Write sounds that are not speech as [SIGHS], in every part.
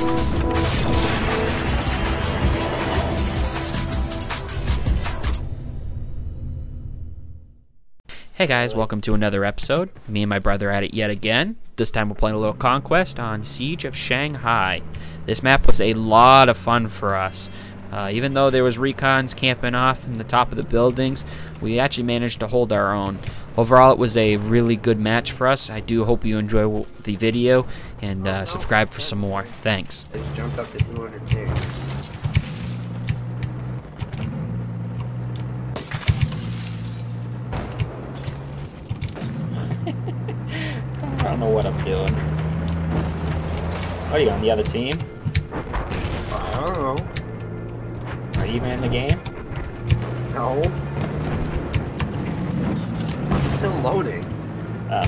Hey guys, welcome to another episode. Me and my brother at it yet again. This time we're playing a little Conquest on Siege of Shanghai. This map was a lot of fun for us. Uh, even though there was recons camping off in the top of the buildings, we actually managed to hold our own. Overall, it was a really good match for us. I do hope you enjoy the video and uh, subscribe for some more. Thanks. It's jumped up to 200 ping. I don't know what I'm doing. Are you on the other team? I don't know. Are you even in the game? No. Still loading. Uh,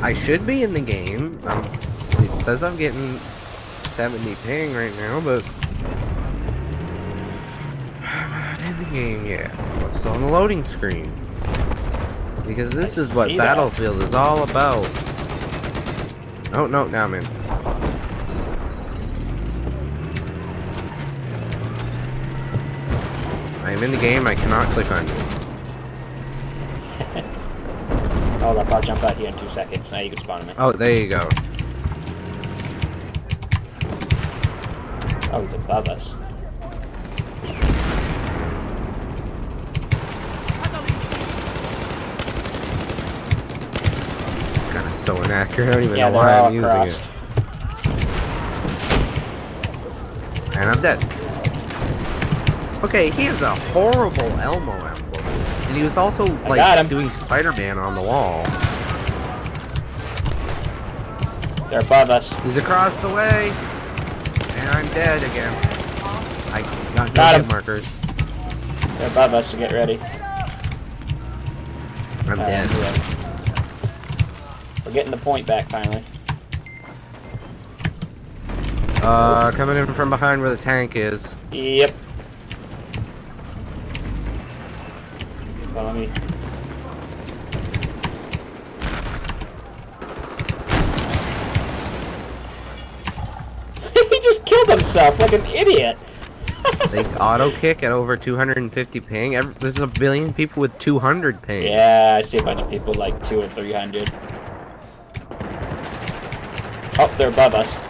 I should be in the game. Um, it says I'm getting 70 ping right now, but I'm [SIGHS] not in the game yet. I'm still on the loading screen. Because this I is what that. Battlefield is all about. Oh, no, now I'm in. I am in the game, I cannot click on it. Oh, look, I'll jump out here in two seconds. Now you can spawn me. Oh, there you go. Oh, he's above us. It's kind of so inaccurate, I don't even Yeah, know why I'm using it. And I'm dead. Okay, he has a horrible Elmo emblem. And he was also, like, doing Spider-Man on the wall. They're above us. He's across the way! And I'm dead again. I got Got him. markers. They're above us, so get ready. I'm dead. We're getting the point back finally. Uh, coming in from behind where the tank is. Yep. Let me. [LAUGHS] he just killed himself like an idiot. [LAUGHS] They auto kick at over 250 ping. Ev There's a billion people with 200 ping. Yeah, I see a bunch of people like two or three hundred. Oh, they're above us.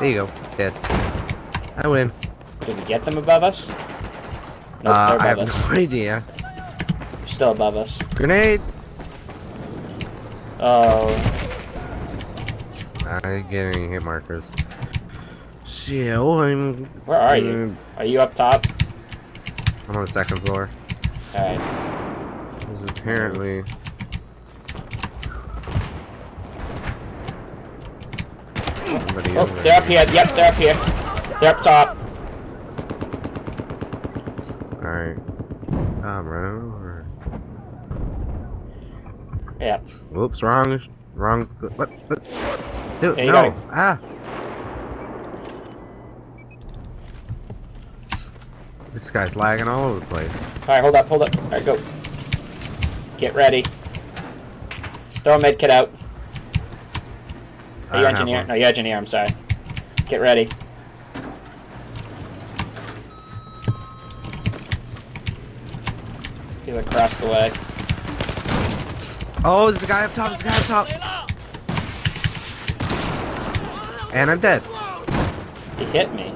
There you go. Dead. I win. Did we get them above us? No, uh, they're I have above us. no idea. They're still above us. Grenade! Oh, I didn't get any hit markers. So, I'm... where are you? Are you up top? I'm on the second floor. Alright. This is apparently... Somebody Oh, they're up here. Yep, they're up here. They're up top. Alright. I'm running over. Yep. Whoops, wrong. Wrong. What? what? Dude, Yeah, no. gotta- Ah! This guy's lagging all over the place. Alright, hold up, hold up. Alright, go. Get ready. Throw a med kit out. Are you engineer? No, you engineer, I'm sorry. Get ready. He's across the way. Oh, there's a guy up top, there's a guy up top. And I'm dead. He hit me.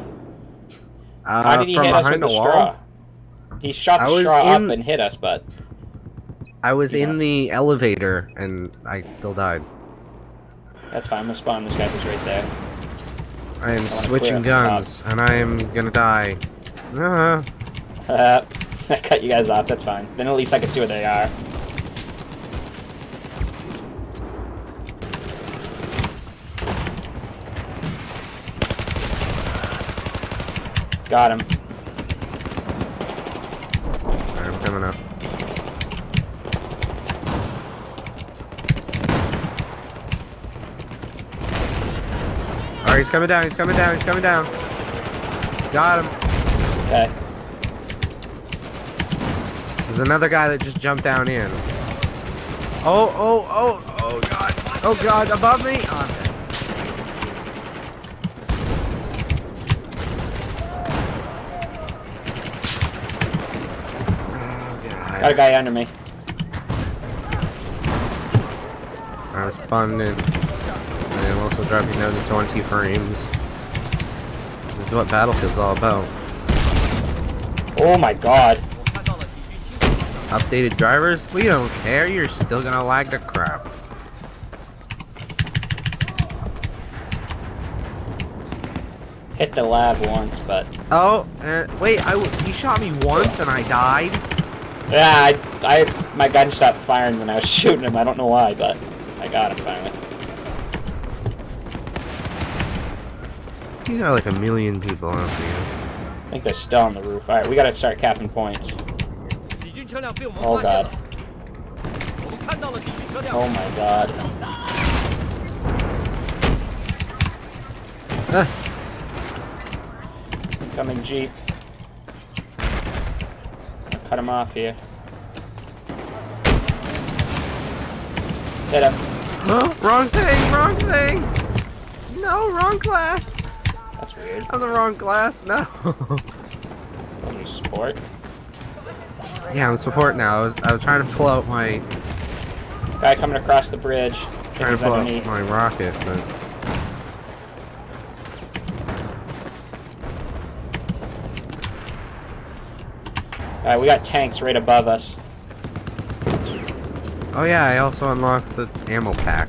Uh, How did he hit us with the the straw? He shot the was straw in- up and hit us, but I was He's in the elevator and I still died. that's fine. I'm gonna spawn this guy who's right there. I am wanna switching up the top. guns and I am gonna die. Ah. [LAUGHS] Uh, [LAUGHS] I cut you guys off. That's fine. Then at least I can see where they are. Got him. I'm coming up. Alright, he's coming down, he's coming down, he's coming down. Got him. Okay. There's another guy that just jumped down in. Oh, oh, oh, oh god. Oh god, above me? Oh. Oh Got a guy under me. I responded. And I'm also dropping down to 20 frames. This is what Battlefield's all about. Oh my god. Updated drivers? We don't care, you're still gonna lag the crap. Hit the lab once, but Oh, uh, wait, I w he shot me once and I died? yeah, I, I my gun stopped firing when I was [LAUGHS] shooting him. I don't know why, but I got him finally. You got like a million people on you. I think they're still on the roof. All right, we gotta start capping points. 敌军车辆被我们 Oh 发现 god. 了，我们看到了敌军车辆。 Oh my god. Ah. Coming jeep. I'll cut him off here. Hit him. Oh, wrong thing, wrong thing! No, wrong class! That's weird. I'm the wrong class, no. [LAUGHS] Some support. yeah, I'm support now. I was, I was trying to pull out my Guy coming across the bridge. Trying to pull out my rocket, but Alright, we got tanks right above us. oh yeah, I also unlocked the ammo pack.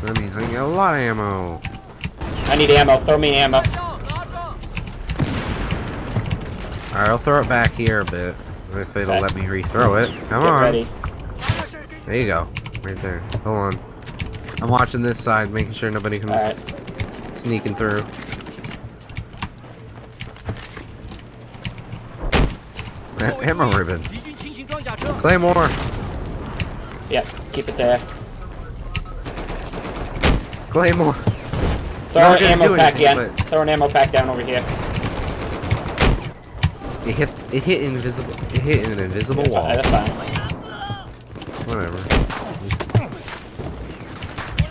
That means I can get a lot of ammo. I need ammo. Throw me ammo. Alright, I'll throw it back here, a bit. if it'll okay. let me rethrow it. Come Get on. Ready. There you go. Right there. Hold on. I'm watching this side, making sure nobody comes right. sneaking through. [LAUGHS] Ammo ribbon. Claymore. Yep, keep it there. Claymore. Throw an ammo pack again. Throw an ammo pack down over here. It hit. It hit invisible. It hit an invisible That's wall. fine. That's fine. Whatever.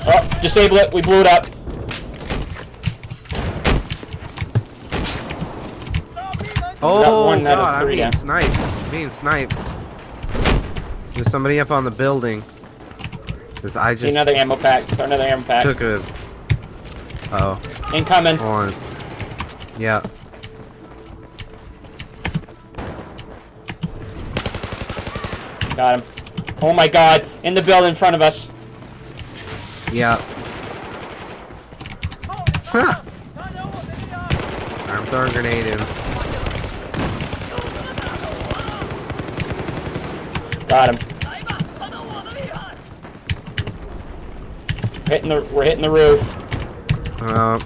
Oh, disable it. We blew it up. Oh one out god, I'm three being down. sniped. I'm being sniped. There's somebody up on the building. Cause I just another ammo pack. Another ammo pack. took a. Oh, Incoming. on. Yeah. Got him. Oh my god. In the building in front of us. Yeah. Huh. I'm throwing a grenade in. Got him. Hitting the, we're hitting the roof. Uh,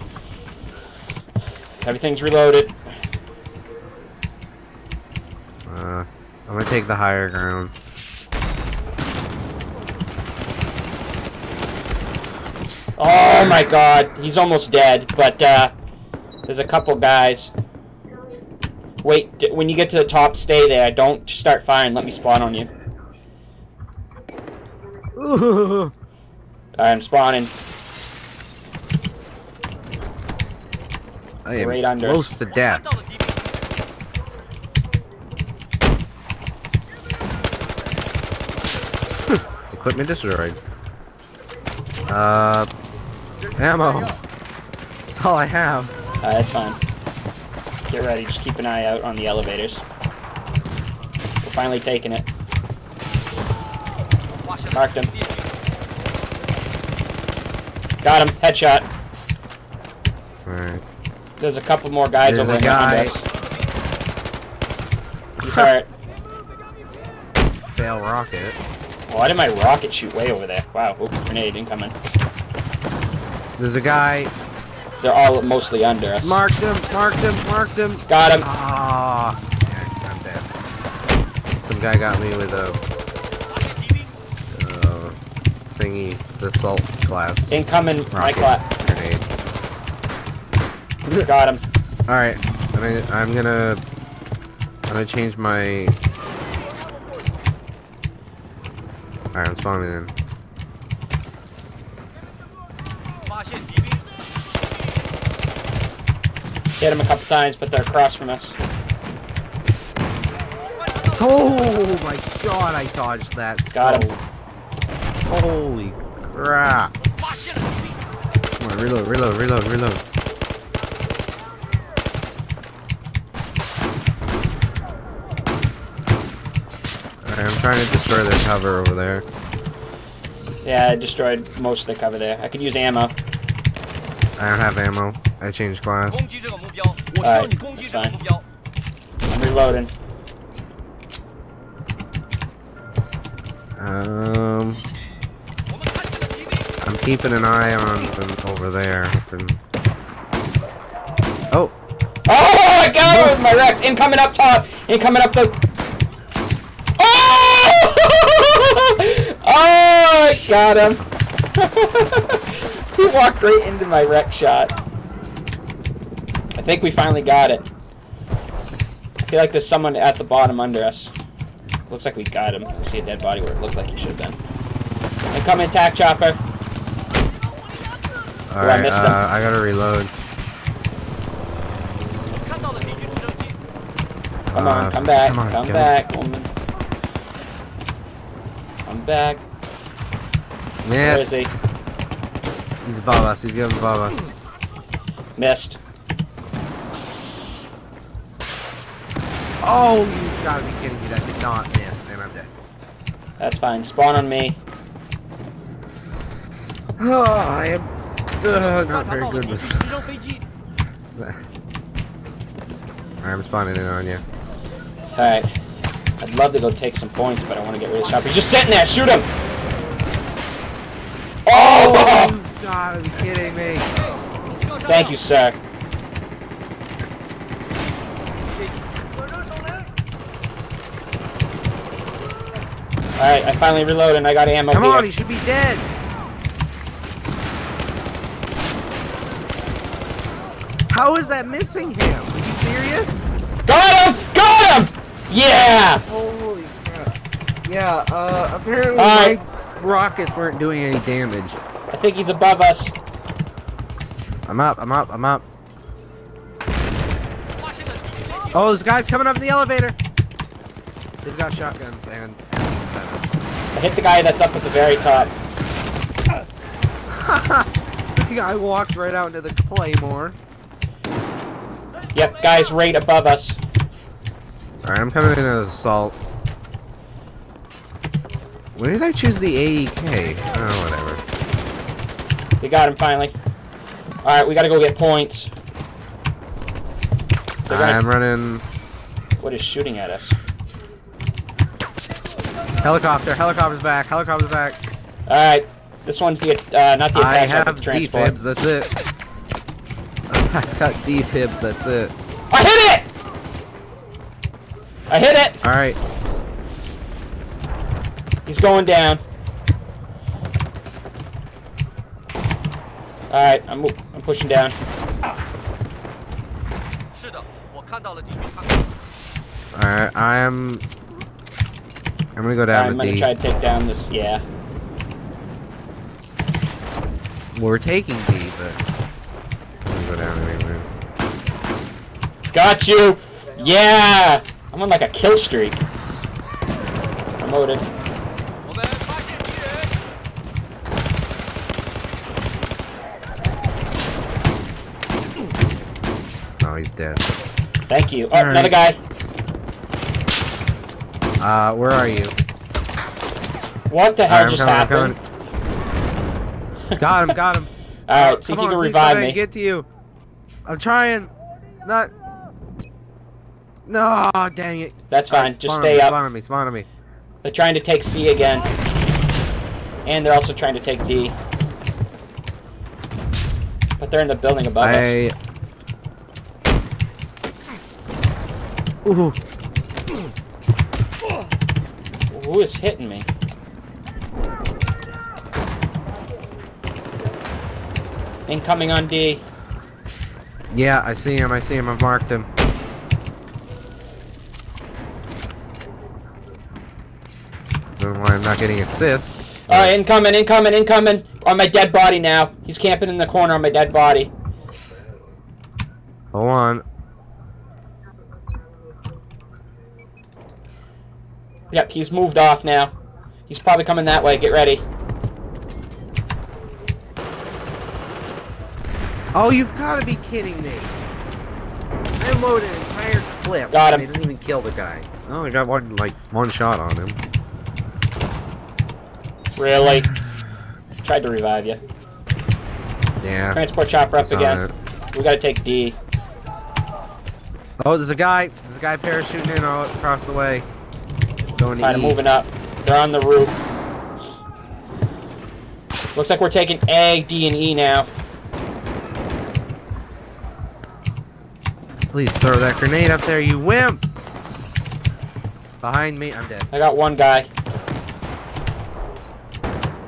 Everything's reloaded. uh, I'm gonna take the higher ground. Oh my god, he's almost dead, but uh, there's a couple guys. Wait, when you get to the top, stay there. Don't start firing, let me spawn on you. [LAUGHS] I'm spawning. I am right under. close to death. [LAUGHS] Equipment destroyed. Uh... Ammo. That's all I have. Uh, that's fine. Get ready. Just keep an eye out on the elevators. We're finally taking it. Marked him. Got him. Headshot. Alright. There's a couple more guys There's over here guy. He's hurt. Fail rocket. Why did my rocket shoot way over there? Wow. Oop, grenade incoming. There's a guy. They're all mostly under us. Marked him, marked him, marked him. Got him. Ah, I'm dead. Some guy got me with a uh, thingy, the assault class. Incoming, my class. Grenade. got him. All right, I mean, I'm gonna, I'm gonna change my. All right, I'm spawning in. Hit them a couple times, but they're across from us. Oh my god, I dodged that. Got so... him. Holy crap. Come on, reload, reload, reload, reload. Alright, I'm trying to destroy their cover over there. Yeah, I destroyed most of the cover there. I could use ammo. I don't have ammo. I changed class. Alright, I'm reloading. Um, I'm keeping an eye on them over there. Oh! Oh, I got him my Rex! Incoming up top! Incoming up the... Oh! [LAUGHS] oh, I got him! [LAUGHS] he walked right into my Rex shot. I think we finally got it. I feel like there's someone at the bottom under us. Looks like we got him. I see a dead body where it looked like he should have been. Incoming attack chopper. All right, I uh. I gotta reload. Come on, uh, come back, come, on, come back, woman. Come back. Where is he? He's above us. He's getting above us. Missed. Oh, you gotta be kidding me. That did not miss, and I'm dead. That's fine. Spawn on me. Oh, I am uh, not very good with... I'm spawning in on you. Alright. I'd love to go take some points, but I want to get rid of Shop. He's just sitting there! Shoot him! Oh! oh God, are you kidding me? Thank you, sir. Alright, I finally reloaded and I got ammo Come here. on, he should be dead! How is that missing him? Are you serious? Got him! Got him! Yeah! Holy crap. Yeah, uh, apparently right. my rockets weren't doing any damage. I think he's above us. I'm up, I'm up, I'm up. Oh, this guy's coming up in the elevator! They've got shotguns and hit the guy that's up at the very top. [LAUGHS] the guy walked right out into the claymore. Yep, guy's right above us. Alright, I'm coming in as assault. When did I choose the AEK? Oh, whatever. We got him finally. Alright, we gotta go get points. They're gonna- I'm running What is shooting at us? Helicopter, helicopter's back, helicopter's back. Alright, this one's the, uh, not the attack, I have but the transport. D-fibs, that's it. [LAUGHS] I got D-fibs, that's it. I hit it! I hit it! Alright. He's going down. Alright, I'm, I'm pushing down. Alright, I am I'm gonna go down. I'm gonna D. try to take down this. Yeah. We're taking D, but I'm gonna go down anyway. Got you. Yeah. I'm on like a kill streak. Promoted. Oh, he's dead. Thank you. Oh, another guy. Uh, where are you? What the hell Alright, I'm just coming, happened? Got him. Got him. [LAUGHS] Alright, see if you can on, please revive me. Get to you. I'm trying. It's not. No, dang it. That's fine. Alright, Just stay me, up. Spawn on me. Spawn on me. They're trying to take C again. And they're also trying to take D. But they're in the building above us. I. Ooh. Who is hitting me? Incoming on D. Yeah, I see him. I see him. I've marked him. Don't know why I'm not getting assists. Oh, incoming, incoming, incoming. On my dead body now. He's camping in the corner on my dead body. Hold on. Yep, he's moved off now. He's probably coming that way. Get ready. Oh, you've got to be kidding me. I loaded an entire clip. Got and him. It didn't even kill the guy. Oh, I got one, like, one shot on him. Really? Tried to revive you. Yeah. Transport chopper up again. it. We gotta take D. Oh, there's a guy. There's a guy parachuting in all across the way. Going to Alright, moving up. They're on the roof. Looks like we're taking A, D, and E now. Please throw that grenade up there, you wimp! Behind me, I'm dead. I got one guy.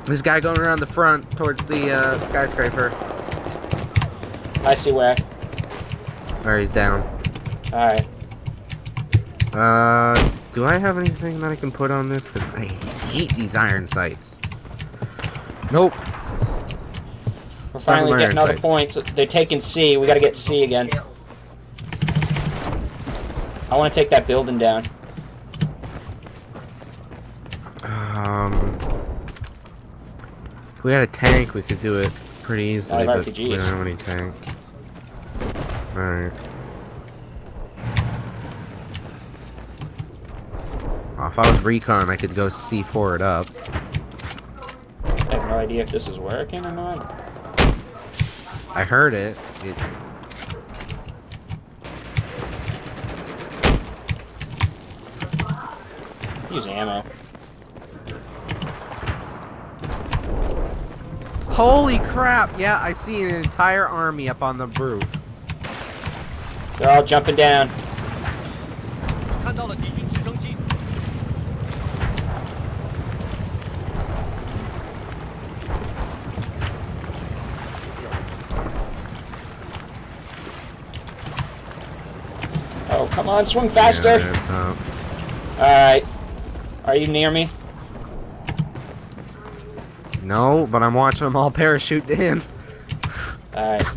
This guy going around the front towards the uh, skyscraper. I see where. Or he's down. Alright. Uh, do I have anything that I can put on this? Because I hate these iron sights. Nope. We're Start finally with getting iron other sights. points. They're taking C. We gotta get C again. I wanna take that building down. Um, if we had a tank, we could do it pretty easily, have but we don't have any tank. Alright. If I was recon, I could go C4 it up. I have no idea if this is working or not. I heard it. it Use ammo. Holy crap! Yeah, I see an entire army up on the roof. They're all jumping down. On, swim faster. Yeah. Alright. Are you near me? No, but I'm watching them all [LAUGHS] parachute in. Alright. [LAUGHS]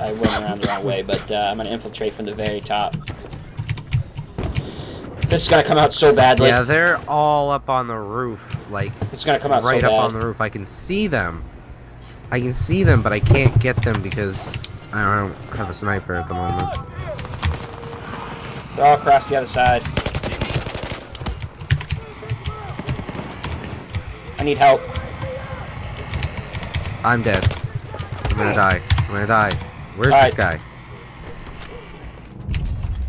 I went around the wrong way, but uh, I'm gonna infiltrate from the very top. This is gonna come out so badly. Yeah, they're all up on the roof, like It's gonna come out right so up on the roof. I can see them. I can see them, but I can't get them because I don't have a sniper at the moment. They're all across the other side. I need help. I'm dead. I'm gonna die. I'm gonna die. Where's this guy?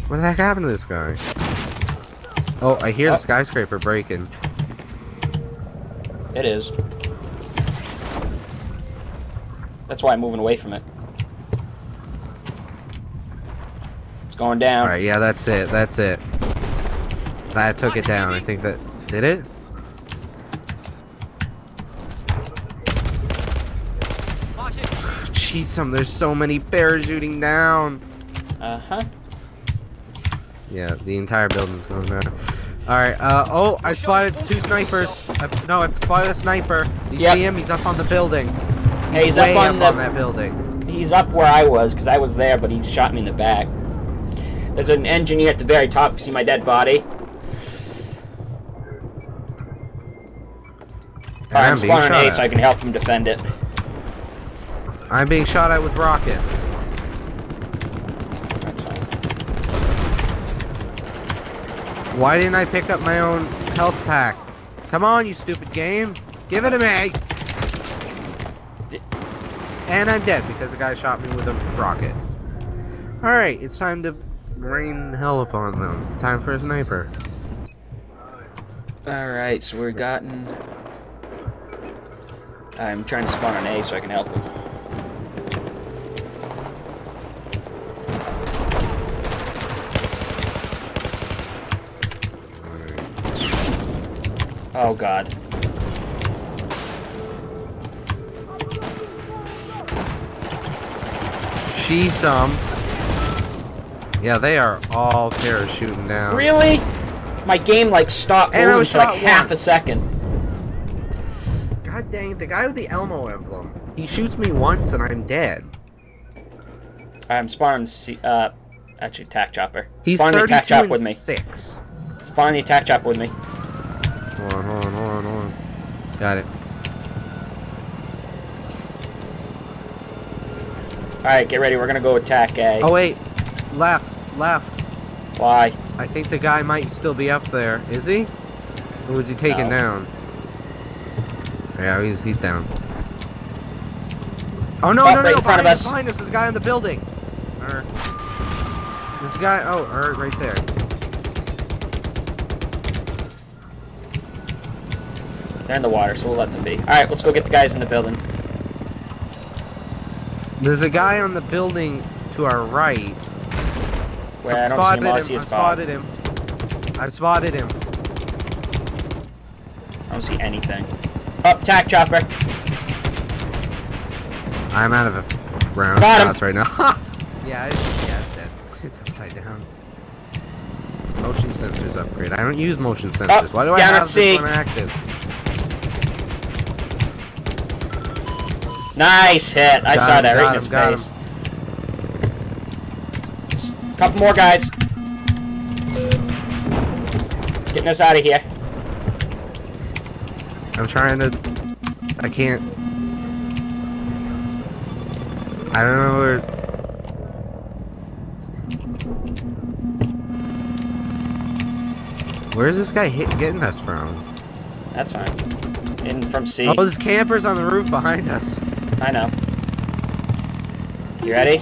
What the heck happened to this guy? Oh, I hear Oh. the skyscraper breaking. It is. That's why I'm moving away from it. It's going down. Alright, yeah, that's it. That's it. That took it down. I think that did it. Jeez, there's so many parachuting down. Uh huh. Yeah, the entire building's going down. Alright, uh, oh, I spotted two snipers. I, no, I spotted a sniper. You Yep. see him? He's up on the building. Hey, he's up on the. that building. He's up where I was because I was there, but he shot me in the back. There's an engineer at the very top. You see my dead body? I'm spawning A at. so I can help him defend it. I'm being shot at with rockets. That's fine. Why didn't I pick up my own health pack? Come on, you stupid game. Give it to me. D- And I'm dead because the guy shot me with a rocket. Alright, it's time to rain hell upon them. Time for a sniper. Alright, so we're gotten. I'm trying to spawn an A so I can help him. Oh god. She some. Yeah, they are all parachuting down. Really? My game like stopped And I was for like shot half a second. God dang the guy with the Elmo emblem. He shoots me once and I'm dead. I'm spawning C uh actually attack chopper. He's Spawn the attack chopper with me. 6. Spawn the attack chopper with me. Hold on, hold on, hold on, hold on. Got it. Alright, get ready, we're gonna go attack A. Oh wait, left, left. Why? I think the guy might still be up there. Is he? Or was he taken No. down? Yeah, he's he's down. Oh no, Oh, no, no, right in front behind of us. Behind us, this guy in the building. Or this guy. Oh, or right there. They're in the water, so we'll let them be. Alright, let's go get the guys in the building. There's a guy on the building to our right. Where I don't see spotted him, all I him. see I spotted him. I've spotted him. I don't see anything. Oh, attack chopper. I'm out of a round Got him. shots right now. [LAUGHS] yeah, it's, yeah, it's dead. [LAUGHS] It's upside down. Motion sensors upgrade. I don't use motion oh, sensors. Why do I Oh, down at have C. this one active? Nice hit. I Got saw him, that right got in his him, face. Couple more guys. Getting us out of here. I'm trying to. I can't. I don't know where. Where's this guy hit getting us from? That's fine. In from C. Oh, there's campers on the roof behind us. I know. You ready?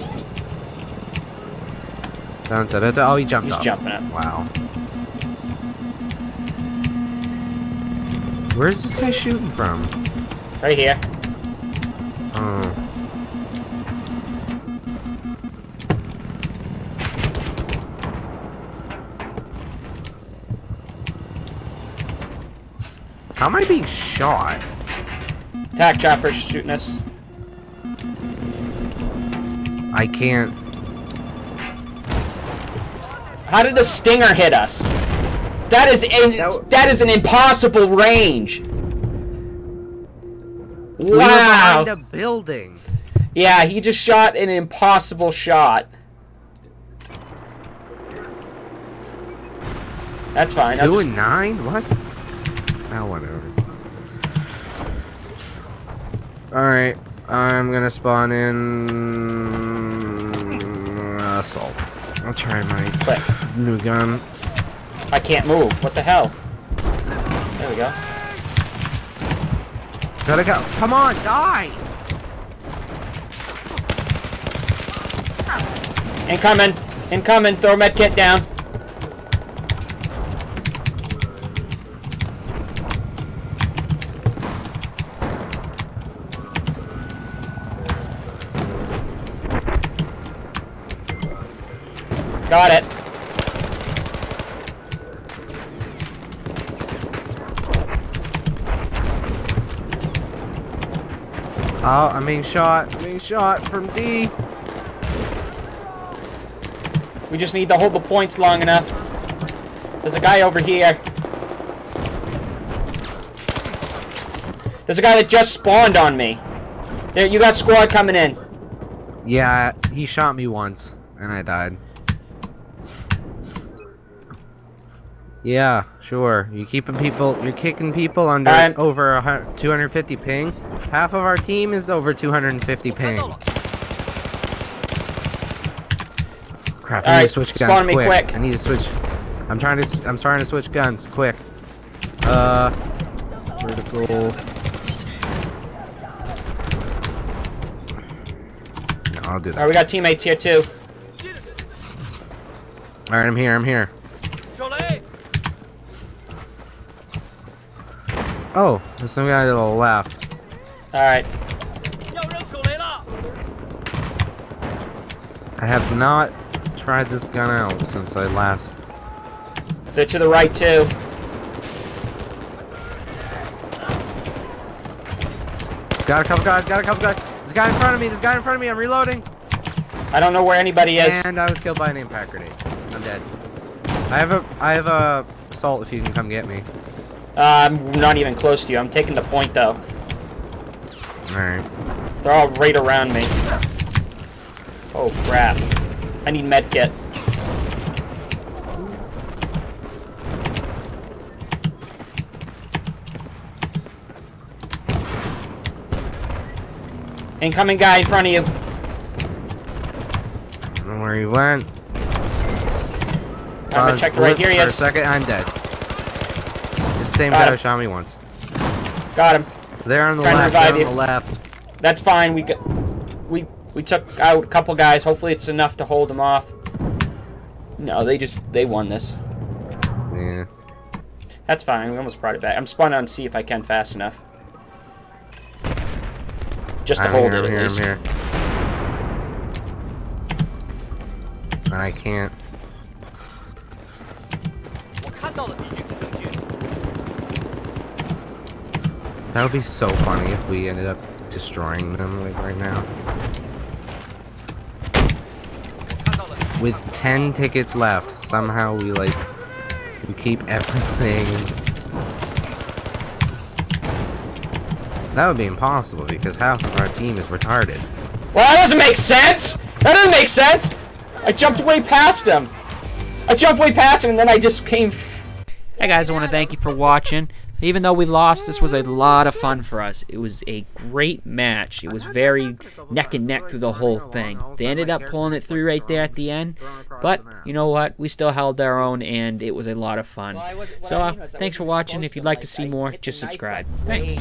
Dun, dun, dun, dun. Oh, he jumped He's up. jumping up. Wow. Where's this guy shooting from? Right here. Oh. How am I being shot? Attack chopper shooting us. I can't. How did the stinger hit us? That is in, That that is an impossible range. Wow. We behind a building. Yeah, he just shot an impossible shot. That's fine. Two just- and nine? What? Oh, whatever. Alright, I'm gonna spawn in. Uh, Assault. I'll try my Quick. new gun. I can't move. What the hell? There we go. Gotta go. Come on, die! Incoming. Incoming. Throw medkit down. Got it. Oh, I'm being shot. I'm being shot from D. We just need to hold the points long enough. There's a guy over here. There's a guy that just spawned on me. There, you got squad coming in. Yeah, he shot me once, and I died. Yeah, sure. You keeping people, you're kicking people under I'm- over a 250 ping. Half of our team is over 250 ping. Crap! I need Alright, to switch guns me quick. quick. I need to switch. I'm trying to. I'm trying to switch guns quick. Uh, vertical. No, I'll do that. Alright, we got teammates here too. Alright, I'm here, I'm here. Oh, there's some guy to the left. Alright. I have not tried this gun out since I last... They're to the right, too. Got a couple guys, got a couple guys. There's a guy in front of me, there's a guy in front of me, I'm reloading. I don't know where anybody is. And I was killed by an impact grenade. I'm dead. I have a I have a assault if you can come get me. Uh, I'm not even close to you. I'm taking the point though. Alright. They're all right around me. Oh crap. I need medkit. Incoming guy in front of you. I don't know where he went. I'm gonna check the right- here he for is. a second, I'm dead. It's the same Got guy him. who shot me once. Got him. There on the Trying left, revive there on you. the left. That's fine. We got, we we took out a couple guys. Hopefully it's enough to hold them off. No, they just they won this. Yeah. That's fine. We almost brought it back. I'm spawning on see if I can fast enough. Just to I'm hold here, it I'm at here, least. I'm here. I can't. That would be so funny if we ended up destroying them like right now. With 10 tickets left, somehow we like we keep everything. That would be impossible because half of our team is retarded. Well, that doesn't make sense. That doesn't make sense. I jumped way past them. I jumped way past them and then I just came Hey guys, I want to thank you for watching. Even though we lost, this was a lot of fun for us. It was a great match. It was very neck and neck through the whole thing. They ended up pulling it through right there at the end, but you know what? We still held our own, and it was a lot of fun. So, uh, thanks for watching. If you'd like to see more, just subscribe. Thanks.